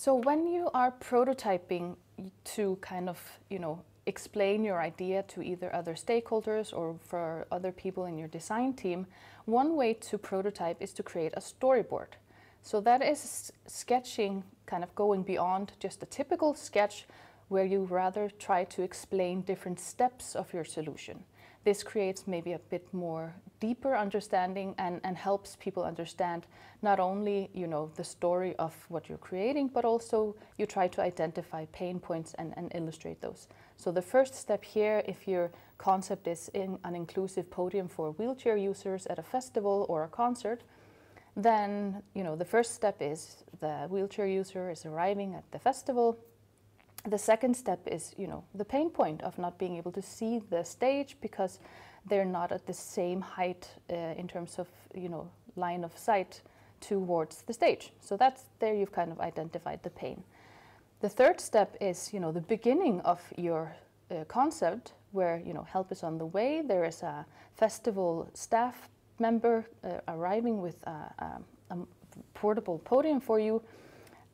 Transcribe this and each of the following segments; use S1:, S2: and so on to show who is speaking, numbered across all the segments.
S1: So when you are prototyping to kind of, you know, explain your idea to either other stakeholders or for other people in your design team, one way to prototype is to create a storyboard. So that is sketching, kind of going beyond just a typical sketch where you rather try to explain different steps of your solution. This creates maybe a bit more deeper understanding and, and helps people understand not only you know the story of what you're creating, but also you try to identify pain points and, and illustrate those. So the first step here, if your concept is in an inclusive podium for wheelchair users at a festival or a concert, then you know the first step is the wheelchair user is arriving at the festival the second step is you know the pain point of not being able to see the stage because they're not at the same height uh, in terms of you know line of sight towards the stage. So that's there you've kind of identified the pain. The third step is you know the beginning of your uh, concept where you know help is on the way. There is a festival staff member uh, arriving with a, a, a portable podium for you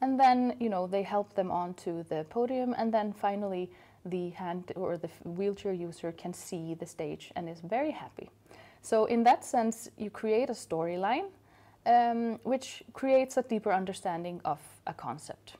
S1: and then you know they help them onto the podium and then finally the hand or the wheelchair user can see the stage and is very happy. So in that sense you create a storyline um, which creates a deeper understanding of a concept